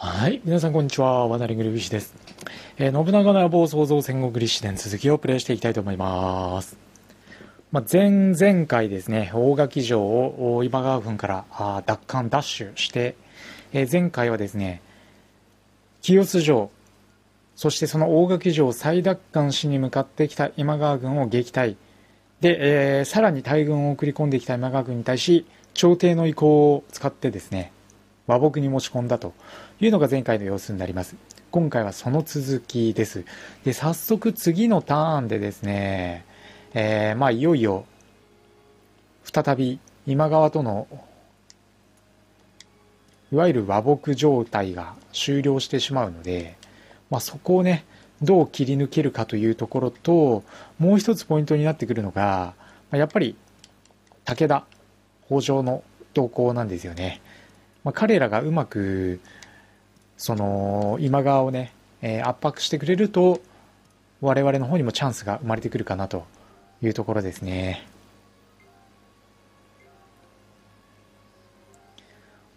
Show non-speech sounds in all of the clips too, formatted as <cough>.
はい。皆さん、こんにちは。ワナリングルビシです。えー、信長の野望創造戦国立志伝続きをプレイしていきたいと思います。まあ、前々回ですね、大垣城を今川軍からあ奪還、奪取して、えー、前回はですね、清須城、そしてその大垣城を再奪還しに向かってきた今川軍を撃退。で、えー、さらに大軍を送り込んできた今川軍に対し、朝廷の意向を使ってですね、和睦に持ち込んだというのが前回の様子になります。今回はその続きです。で、早速次のターンでですね、えー、まあいよいよ再び今川とのいわゆる和睦状態が終了してしまうので、まあ、そこをねどう切り抜けるかというところともう一つポイントになってくるのがやっぱり武田北条の動向なんですよね。まあ、彼らがうまくその今川をね、えー、圧迫してくれると我々の方にもチャンスが生まれてくるかなというところですね。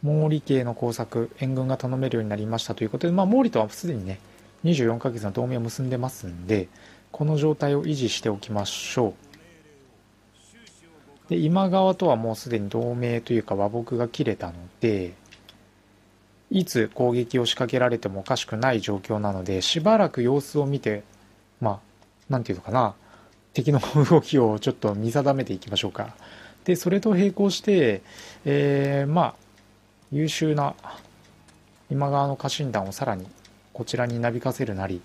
毛利家の工作援軍が頼めるようになりましたということで、まあ、毛利とはすでにね24ヶ月の同盟を結んでますんでこの状態を維持しておきましょうで今川とはもうすでに同盟というか和睦が切れたのでいつ攻撃を仕掛けられてもおかしくない状況なので、しばらく様子を見て、まあ、なんていうのかな、敵の動きをちょっと見定めていきましょうか。で、それと並行して、えー、まあ、優秀な今川の家臣団をさらにこちらになびかせるなり、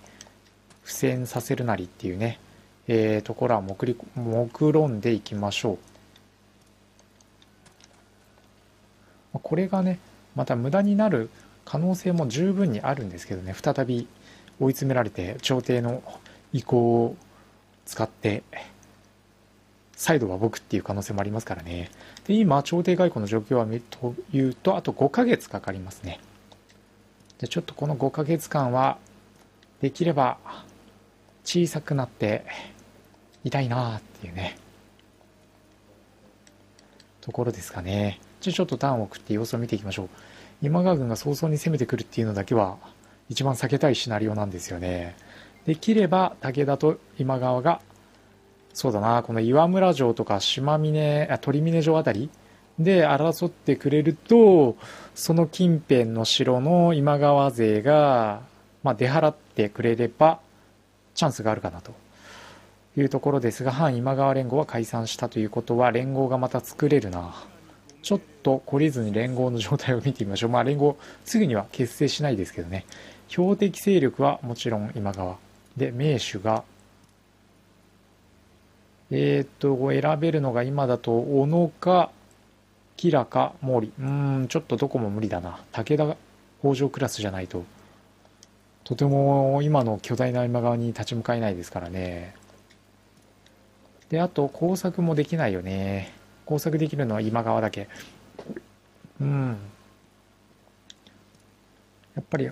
苦戦させるなりっていうね、えー、ところは目り目論んでいきましょう。これがね、また無駄になる可能性も十分にあるんですけどね。再び追い詰められて朝廷の意向を使って再度は僕っていう可能性もありますからね。で今朝廷外交の状況はというとあと5ヶ月かかりますね。でちょっとこの5ヶ月間はできれば小さくなっていたいなっていうねところですかね。じゃあちょっとターンを送って様子を見ていきましょう。今川軍が早々に攻めてくるっていうのだけは一番避けたいシナリオなんですよね。できれば武田と今川がそうだなこの岩村城とか島峰あ鳥峰城あたりで争ってくれるとその近辺の城の今川勢が、まあ、出払ってくれればチャンスがあるかなと。いうところですが反今川連合は解散したということは連合がまた作れるな。ちょっと懲りずに連合の状態を見てみましょう。まあ連合、すぐには結成しないですけどね。標的勢力はもちろん今川。で、名手が、えっ、と、選べるのが今だと、小野か、キラか、毛利。うん、ちょっとどこも無理だな。武田北条クラスじゃないと、とても今の巨大な今川に立ち向かえないですからね。で、あと、工作もできないよね。工作できるのは今川だけ。うん。やっぱり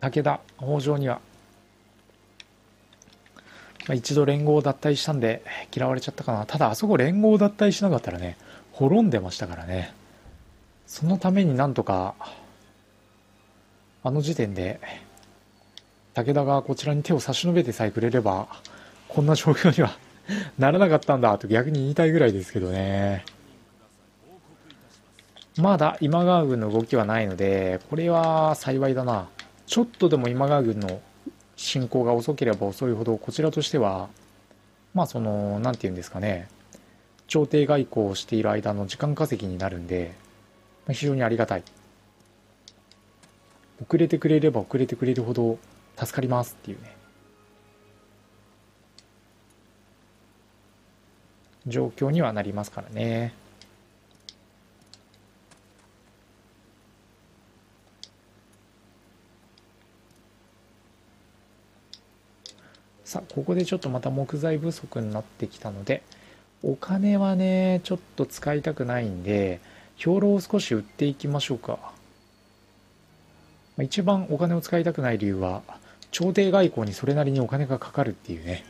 武田北条には、まあ、一度連合を脱退したんで嫌われちゃったかな。ただあそこ連合を脱退しなかったらね滅んでましたからね。そのためになんとかあの時点で武田がこちらに手を差し伸べてさえくれればこんな状況には <laughs> ならなかったんだと逆に言いたいぐらいですけどね。まだ今川軍の動きはないので、これは幸いだな。ちょっとでも今川軍の進行が遅ければ遅いほど、こちらとしては、まあその、なんて言うんですかね、朝廷外交をしている間の時間稼ぎになるんで、非常にありがたい。遅れてくれれば遅れてくれるほど助かりますっていうね。状況にはなりますからね。さここでちょっとまた木材不足になってきたのでお金はねちょっと使いたくないんで兵糧を少し売っていきましょうか。一番お金を使いたくない理由は朝廷外交にそれなりにお金がかかるっていうね。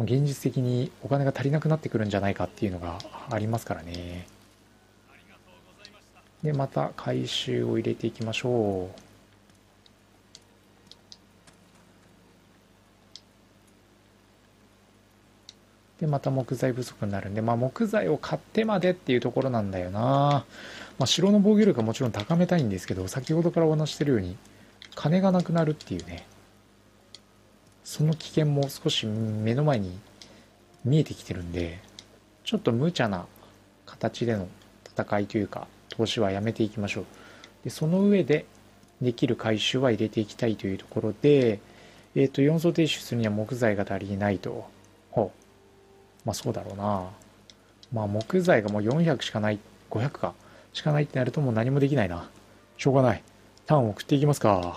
現実的にお金が足りなくなってくるんじゃないかっていうのがありますからね。でまた回収を入れていきましょう。で、また木材不足になるんで、まあ木材を買ってまでっていうところなんだよな。まあ城の防御力はもちろん高めたいんですけど、先ほどからお話してるように、金がなくなるっていうね、その危険も少し目の前に見えてきてるんで、ちょっと無茶な形での戦いというか、投資はやめていきましょう。で、その上で、できる回収は入れていきたいというところで、えっ、ー、と、4層停止するには木材が足りないと。ほう。まあそうだろうな。まあ木材がもう400しかない、500か、しかないってなるともう何もできないな。しょうがない。ターンを送っていきますか。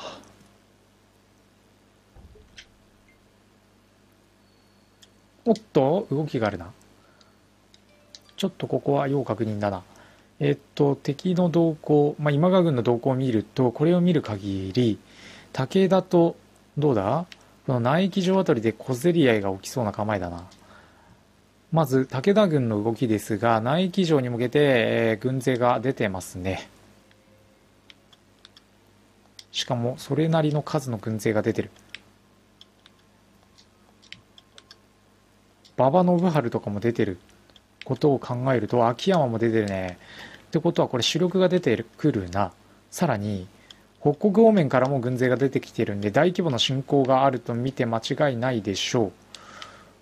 おっと、動きがあるな。ちょっとここは要確認だな。えっと、敵の動向、まあ、今川軍の動向を見ると、これを見る限り、武田と、どうだ？この内域城あたりで小競り合いが起きそうな構えだな。まず、武田軍の動きですが、内域城に向けて、えー、軍勢が出てますね。しかも、それなりの数の軍勢が出てる。馬場信春とかも出てる。ことを考えると、秋山も出てるね。ってことはこれ主力が出てくるな。さらに、北国方面からも軍勢が出てきてるんで、大規模な侵攻があると見て間違いないでしょ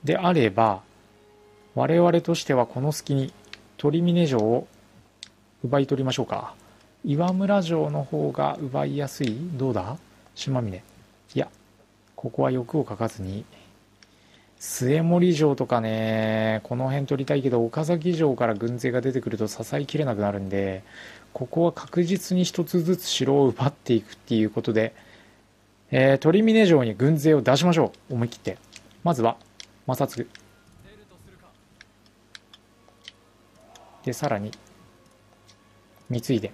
う。であれば、我々としてはこの隙に鳥峰城を奪い取りましょうか。岩村城の方が奪いやすいどうだ？島峰。いや、ここは欲をかかずに末森城とかね、この辺取りたいけど、岡崎城から軍勢が出てくると支えきれなくなるんで、ここは確実に一つずつ城を奪っていくっていうことで、えー、鳥峰城に軍勢を出しましょう。思い切って。まずは、正次。で、さらに、三井で。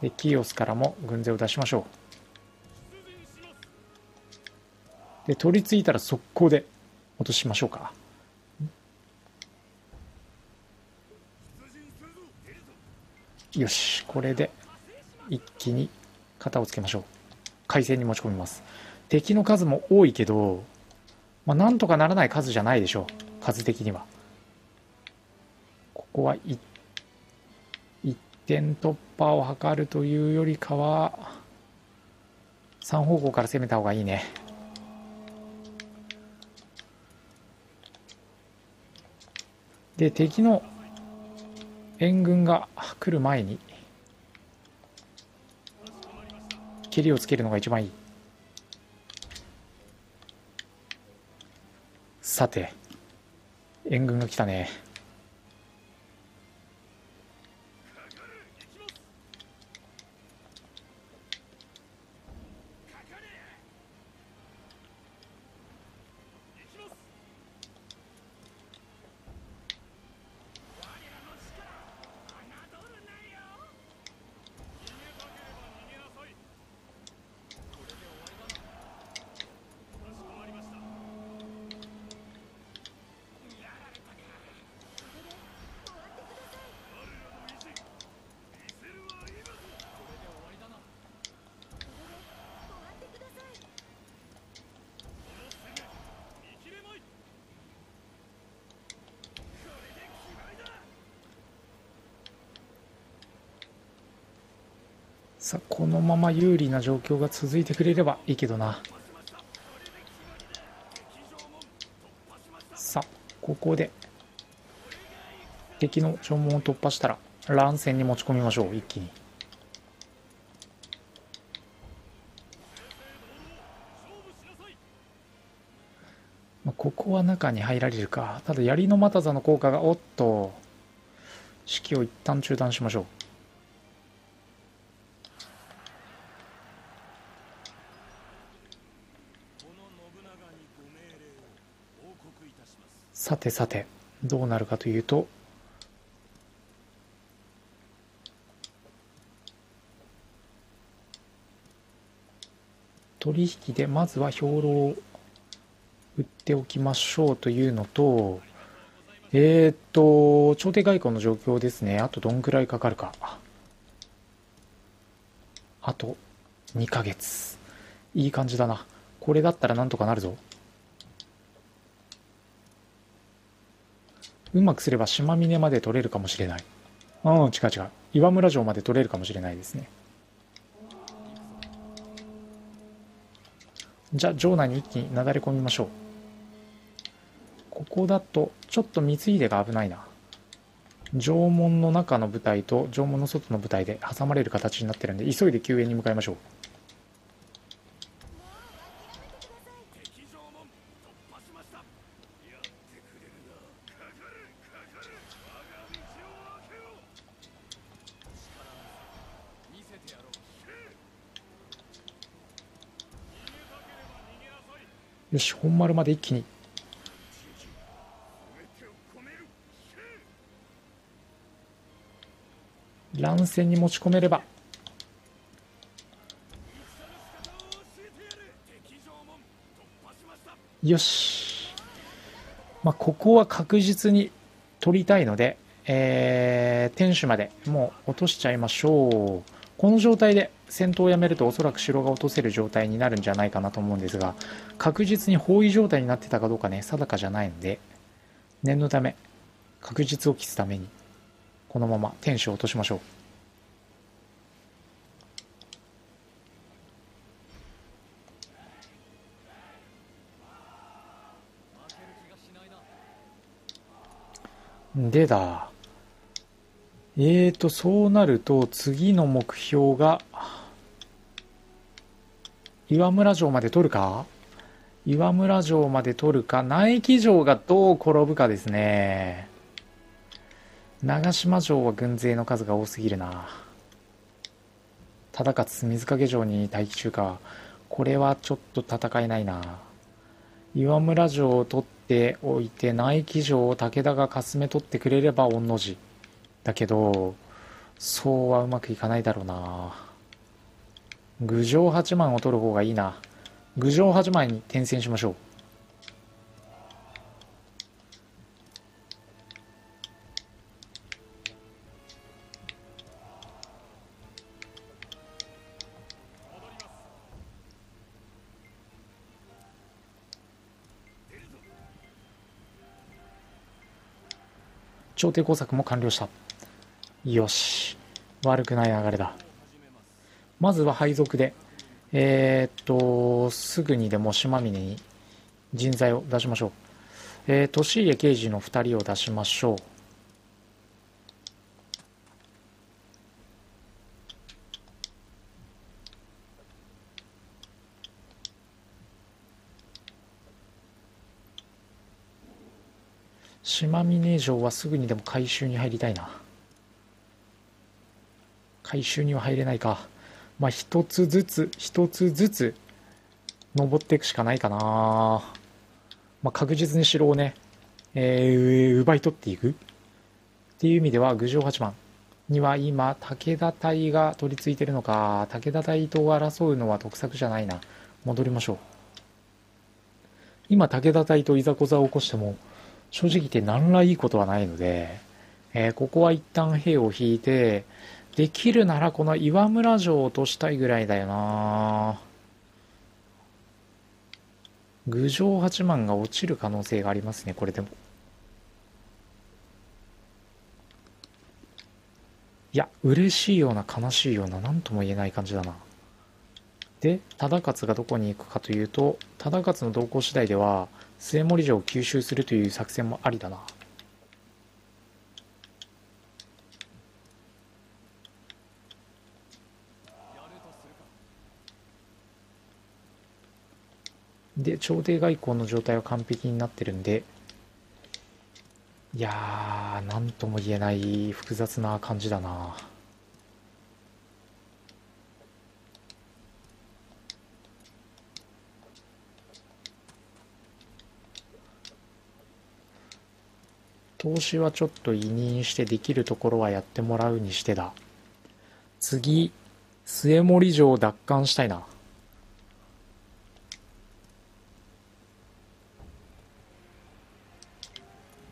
で、キーオスからも軍勢を出しましょう。で取り付いたら速攻で落としましょうか。よしこれで一気に型をつけましょう。回線に持ち込みます。敵の数も多いけど、まあ、なんとかならない数じゃないでしょう。数的には。ここは一点突破を図るというよりかは3方向から攻めた方がいいね。で敵の援軍が来る前に蹴りをつけるのが一番いい。さて援軍が来たね。さあこのまま有利な状況が続いてくれればいいけどな。さあここで敵の城門を突破したら乱戦に持ち込みましょう一気に。ここは中に入られるか。ただ槍の又座の効果がおっと。式を一旦中断しましょう。さてさてどうなるかというと取引でまずは兵糧を売っておきましょうというのとえっ、と朝廷外交の状況ですね。あとどんくらいかかるか。あと2ヶ月。いい感じだな。これだったらなんとかなるぞ。うまくすれば島峰まで取れるかもしれない。うん違う違う。岩村城まで取れるかもしれないですね。じゃあ城内に一気になだれ込みましょう。ここだとちょっと光秀が危ないな。城門の中の部隊と城門の外の部隊で挟まれる形になってるんで急いで救援に向かいましょう。よし本丸まで一気に。乱戦に持ち込めれば。よし、まあ、ここは確実に取りたいので、えー、天守までもう落としちゃいましょう。この状態で戦闘をやめるとおそらく城が落とせる状態になるんじゃないかなと思うんですが確実に包囲状態になってたかどうかね定かじゃないので念のため確実を期すためにこのまま天守を落としましょう。でだ。えーとそうなると次の目標が岩村城まで取るか？岩村城まで取るか？内木城がどう転ぶかですね。長島城は軍勢の数が多すぎるな。忠勝水掛城に待機中か。これはちょっと戦えないな。岩村城を取っておいて内木城を武田がかすめ取ってくれれば御の字。だけどそうはうまくいかないだろうな。郡上八幡を取る方がいいな。郡上八幡に転戦しましょう。朝廷工作も完了した。よし。悪くない流れだ。まずは配属で。えー、っとすぐにでも島峰に人材を出しましょう。えー、利家刑事の2人を出しましょう。島峰城はすぐにでも回収に入りたいな。回収には入れないか。まあ一つずつ一つずつ登っていくしかないかな。まあ確実に城をね、えー、奪い取っていく。っていう意味では郡上八幡には今武田隊が取り付いてるのか武田隊と争うのは得策じゃないな。戻りましょう。今武田隊といざこざを起こしても正直言って何らいいことはないので、えー、ここは一旦兵を引いて、できるならこの岩村城を落としたいぐらいだよな郡上八幡が落ちる可能性がありますね、これでも。いや、嬉しいような悲しいような何とも言えない感じだな。で、忠勝がどこに行くかというと、忠勝の動向次第では、末森城を吸収するという作戦もありだなで朝廷外交の状態は完璧になってるんでいやー何とも言えない複雑な感じだな投資はちょっと委任してできるところはやってもらうにしてだ。次、末森城奪還したいな。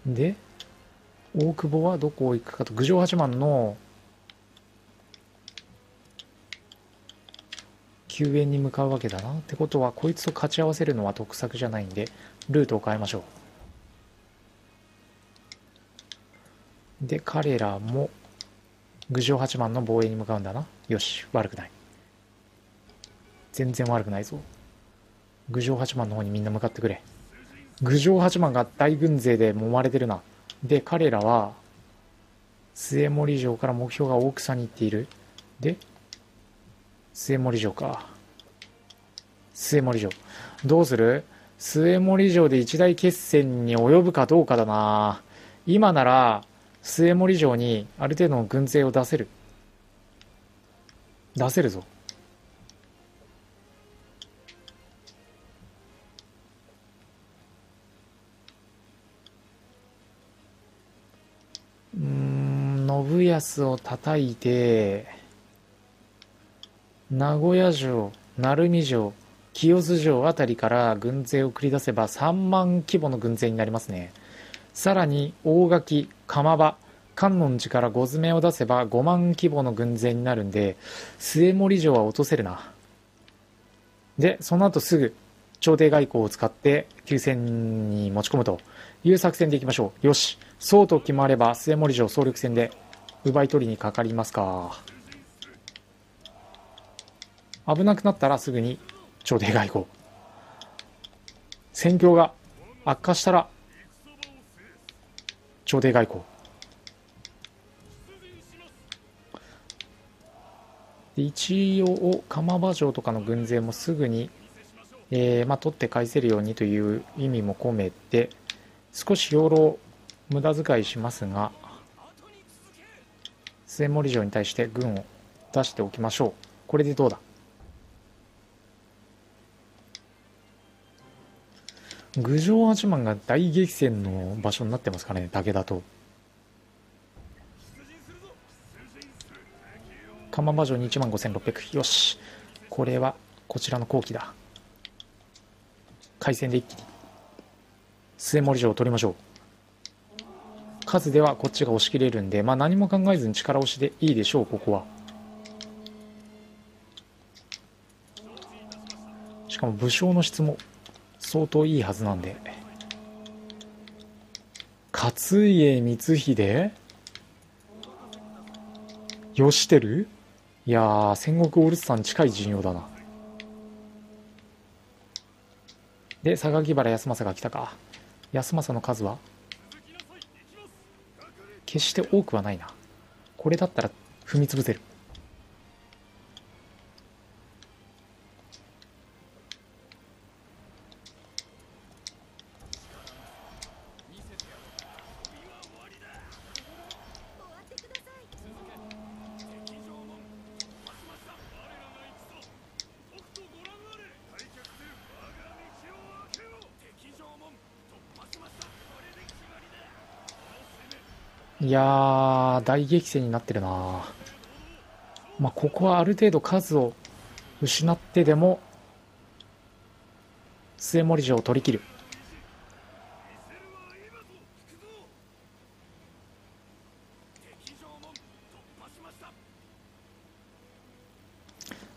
で、大久保はどこ行くかと、郡上八幡の救援に向かうわけだな。ってことは、こいつと勝ち合わせるのは得策じゃないんで、ルートを変えましょう。で彼らも郡上八幡の防衛に向かうんだなよし悪くない全然悪くないぞ郡上八幡の方にみんな向かってくれ郡上八幡が大軍勢で揉まれてるな。で彼らは末森城から目標が大草に行っている。で末森城か。末森城。どうする？末森城で一大決戦に及ぶかどうかだな。今なら末森城にある程度の軍勢を出せる。出せるぞ。うん信康を叩いて名古屋城鳴海城清洲城あたりから軍勢を繰り出せば3万規模の軍勢になりますね。さらに大垣釜場観音寺から5詰めを出せば5万規模の軍勢になるんで末森城は落とせるな。でその後すぐ朝廷外交を使って急戦に持ち込むという作戦でいきましょう。よしそうと決まれば末森城総力戦で奪い取りにかかりますか。危なくなったらすぐに朝廷外交。戦況が悪化したら朝廷外交。一応釜場城とかの軍勢もすぐに、えーまあ、取って返せるようにという意味も込めて少し養老無駄遣いしますが末森城に対して軍を出しておきましょう。これでどうだ？郡上八幡が大激戦の場所になってますからね武田と。釜場城に1万5600よし。これはこちらの後期だ。海戦で一気に。末森城を取りましょう。数ではこっちが押し切れるんで、まあ、何も考えずに力押しでいいでしょうここは。しかも武将の質も相当いいはずなんで。勝家光秀？義輝いや戦国オールスターに近い陣容だな。で榊原康政が来たか。康政の数は？決して多くはないな。これだったら踏み潰せる。いやー、大激戦になってるなまあ、ここはある程度数を失ってでも、末森城を取り切る。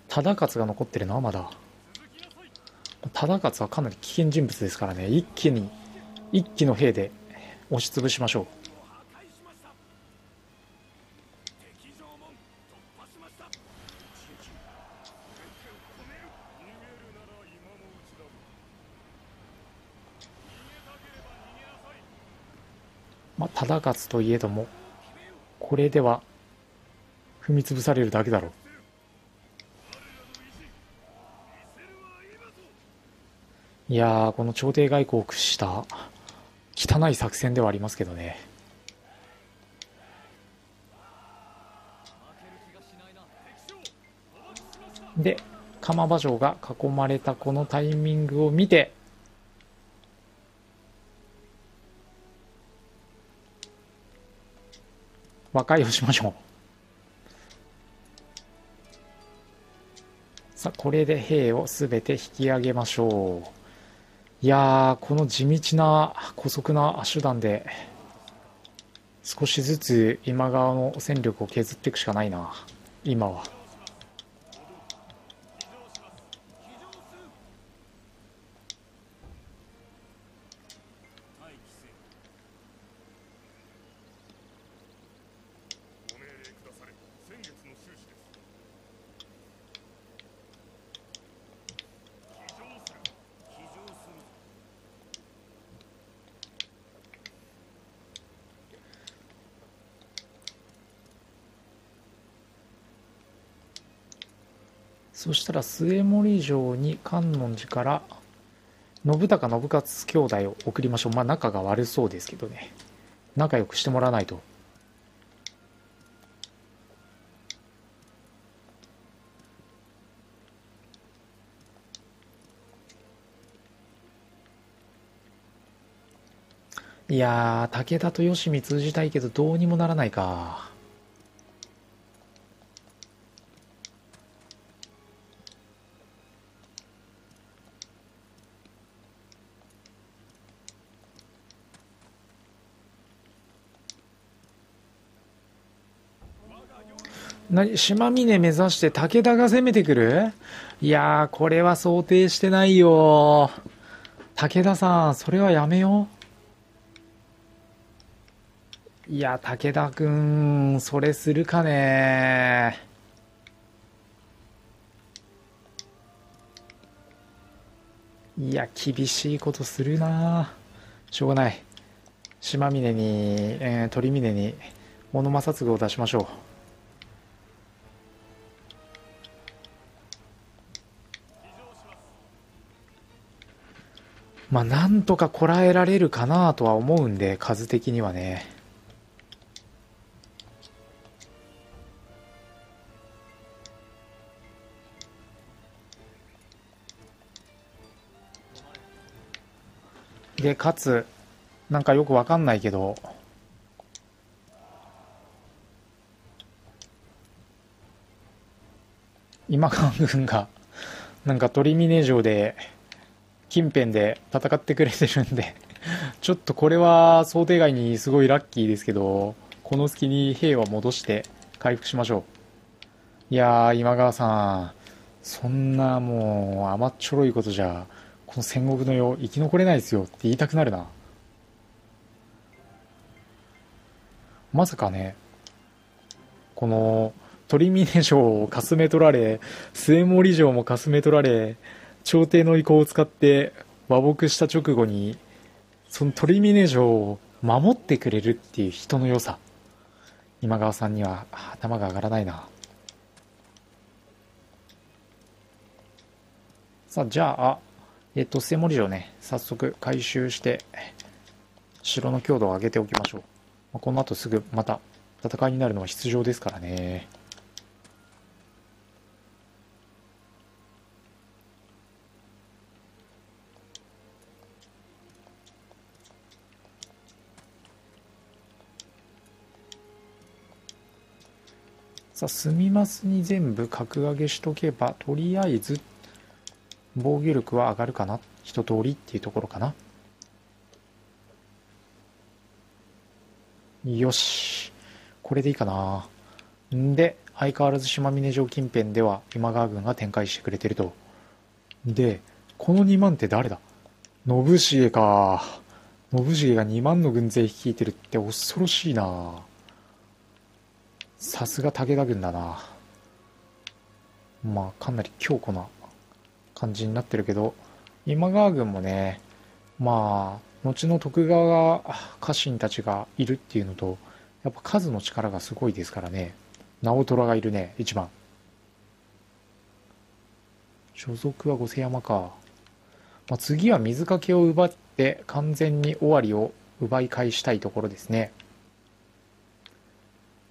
忠勝が残ってるな、まだ。忠勝はかなり危険人物ですからね、一気に、一気の兵で押しつぶしましょう。まあ、忠勝といえども、これでは踏み潰されるだけだろう。いや、この朝廷外交を駆使した汚い作戦ではありますけどね。で、釜場城が囲まれたこのタイミングを見て、和解をしましょう。さあ、これで兵を全て引き上げましょう。いやー、この地道な、姑息な手段で、少しずつ今川の戦力を削っていくしかないな、今は。そしたら末森城に観音寺から信孝信勝兄弟を送りましょう。まあ仲が悪そうですけどね。仲良くしてもらわないと。いやー武田と吉見通じたいけどどうにもならないか。な島峰目指して武田が攻めてくる？いやー、これは想定してないよ武田さん、それはやめよう。いや、武田くん、それするかねいや、厳しいことするなしょうがない。島峰に、えー、鳥峰に、物摩擦具を出しましょう。まあ、なんとかこらえられるかなとは思うんで、数的にはね。で、かつ、なんかよくわかんないけど、今川軍が、なんか鳥峰城で、近辺で戦ってくれてるんで <laughs> ちょっとこれは想定外にすごいラッキーですけど、この隙に兵は戻して回復しましょう。いやー、今川さん、そんなもう甘っちょろいことじゃ、この戦国の世生き残れないですよって言いたくなるな。まさかね、この鳥峰城をかすめ取られ、末森城もかすめ取られ、朝廷の意向を使って和睦した直後にその鳥峰城を守ってくれるっていう人の良さ。今川さんには頭が上がらないな。さあじゃあえっと瀬森城ね早速回収して城の強度を上げておきましょう。この後すぐまた戦いになるのは必要ですからね。さあ、すみますに全部格上げしとけば、とりあえず、防御力は上がるかな一通りっていうところかな。よし。これでいいかな。んで、相変わらず島峰城近辺では今川軍が展開してくれてると。で、この2万って誰だ？信繁か。信繁が2万の軍勢率いてるって恐ろしいな。さすが武田軍だな。まあかなり強固な感じになってるけど今川軍もねまあ後の徳川家臣たちがいるっていうのとやっぱ数の力がすごいですからね。直虎がいるね一番。所属は御瀬山か、まあ、次は水かけを奪って完全に尾張を奪い返したいところですね。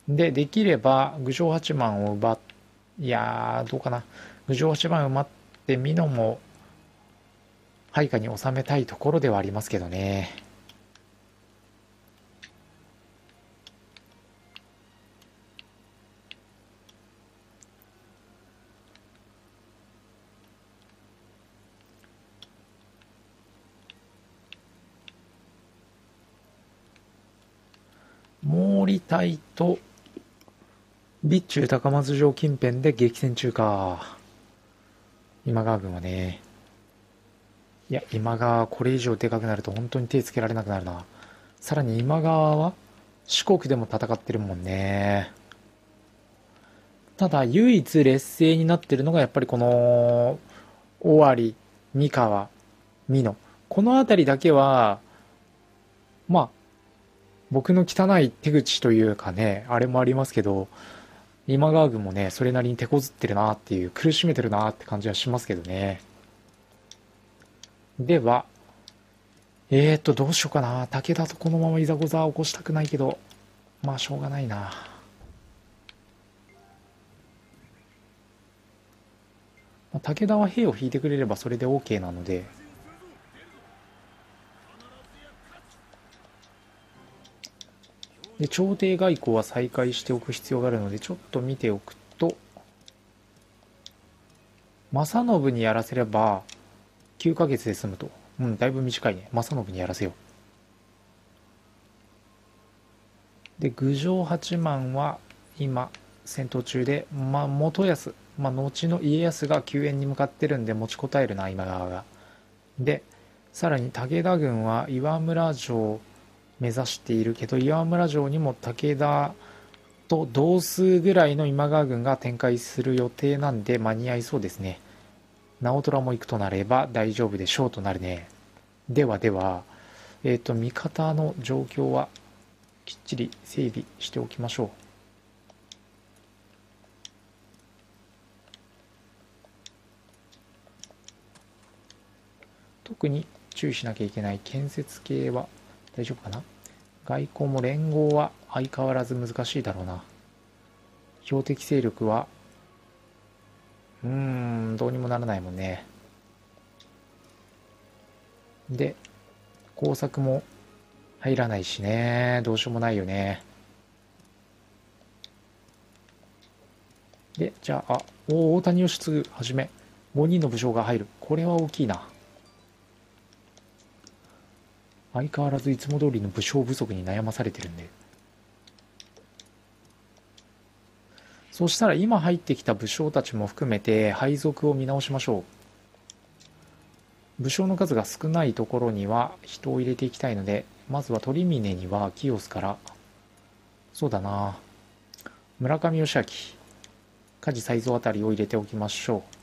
で、できれば、郡上八幡を奪っ、いやー、どうかな。郡上八幡を奪って、美濃も、配下に収めたいところではありますけどね。毛利隊と備中高松城近辺で激戦中か。今川軍はね。いや、今川これ以上でかくなると本当に手つけられなくなるな。さらに今川は四国でも戦ってるもんね。ただ、唯一劣勢になってるのがやっぱりこの、尾張、三河、美濃。この辺りだけは、まあ、僕の汚い手口というかね、あれもありますけど、今川軍もね、それなりに手こずってるなっていう、苦しめてるなって感じはしますけどね。では、えーと、どうしようかな。武田とこのままいざこざ起こしたくないけど、まあ、しょうがないな。武田は兵を引いてくれればそれで OK なので、で朝廷外交は再開しておく必要があるのでちょっと見ておくと正信にやらせれば9ヶ月で済むと。うんだいぶ短いね。正信にやらせよう。で郡上八幡は今戦闘中で、まあ、元康、まあ、後の家康が救援に向かってるんで持ちこたえるな今川が。でさらに武田軍は岩村城目指しているけど岩村城にも武田と同数ぐらいの今川軍が展開する予定なんで間に合いそうですね。直虎も行くとなれば大丈夫でしょうとなるね。ではではえっ、ー、と味方の状況はきっちり整備しておきましょう。特に注意しなきゃいけない建設系は大丈夫かな？外交も連合は相変わらず難しいだろうな。標的勢力は、うーん、どうにもならないもんね。で、工作も入らないしね。どうしようもないよね。で、じゃあ、あ、お大谷義継はじめ、5人の武将が入る。これは大きいな。相変わらずいつも通りの武将不足に悩まされてるんで。そうしたら今入ってきた武将たちも含めて配属を見直しましょう。武将の数が少ないところには人を入れていきたいので、まずは鳥峰には清須から、そうだな村上義明、梶才蔵あたりを入れておきましょう。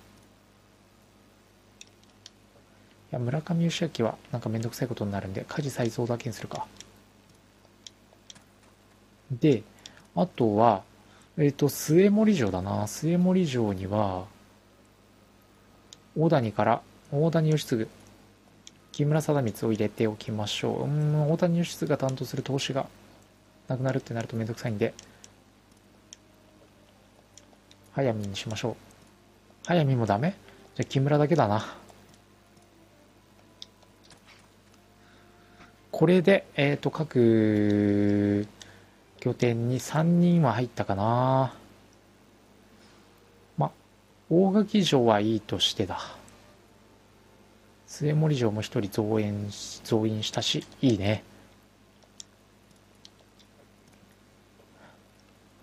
や村上義明はなんかめんどくさいことになるんで家事再造だけにするか。であとはえっ、ー、と末森城だな。末森城には大谷から大谷義継木村貞光を入れておきましょう。うん大谷義継が担当する投資がなくなるってなるとめんどくさいんで早見にしましょう。早見もダメ？じゃあ木村だけだな。これで、えっ、ー、と、各拠点に3人は入ったかな。ま、大垣城はいいとしてだ。末森城も1人増援、増員したし、いいね。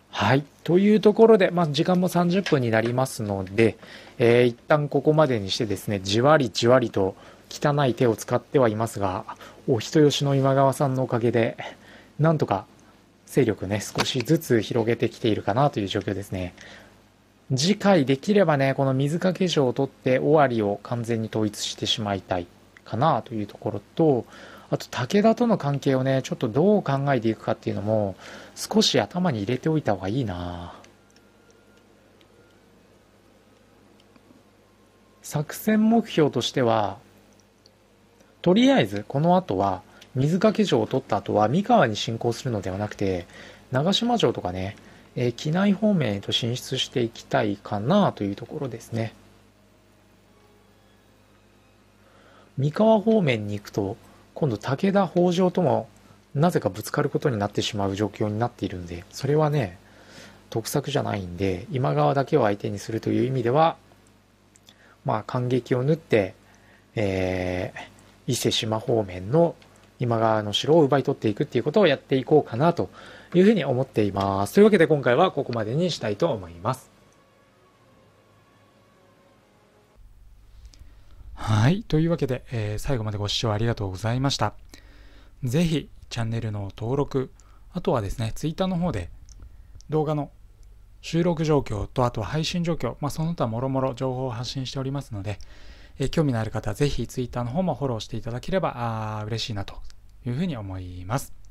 はい。というところで、まあ、時間も30分になりますので、えー、一旦ここまでにしてですね、じわりじわりと汚い手を使ってはいますが、お人よしの今川さんのおかげで、なんとか勢力ね、少しずつ広げてきているかなという状況ですね。次回できればね、この水掛け城を取って尾張を完全に統一してしまいたいかなというところと、あと武田との関係をね、ちょっとどう考えていくかっていうのも、少し頭に入れておいた方がいいな作戦目標としては、とりあえずこの後は水掛城を取った後は三河に侵攻するのではなくて長島城とかね、えー、機内方面へと進出していきたいかなというところですね。三河方面に行くと今度武田北条ともなぜかぶつかることになってしまう状況になっているんでそれはね得策じゃないんで今川だけを相手にするという意味ではまあ感激を縫ってえー、伊勢志摩方面の今川の城を奪い取っていくっていうことをやっていこうかなというふうに思っています。というわけで今回はここまでにしたいと思います。はい。というわけで、えー、最後までご視聴ありがとうございました。ぜひ、チャンネルの登録、あとはですね、ツイッターの方で動画の収録状況と、あとは配信状況、まあ、その他もろもろ情報を発信しておりますので、え興味のある方はぜひ Twitter の方もフォローしていただければあ嬉しいなというふうに思います。